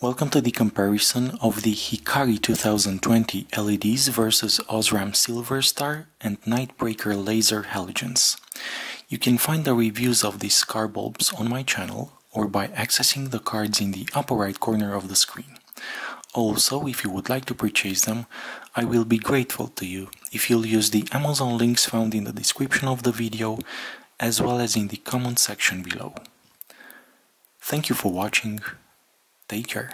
Welcome to the comparison of the Hikari 2020 LEDs versus Osram Silver Star and Nightbreaker laser halogens. You can find the reviews of these car bulbs on my channel or by accessing the cards in the upper right corner of the screen. Also, if you would like to purchase them, I will be grateful to you if you'll use the Amazon links found in the description of the video as well as in the comment section below. Thank you for watching Take care.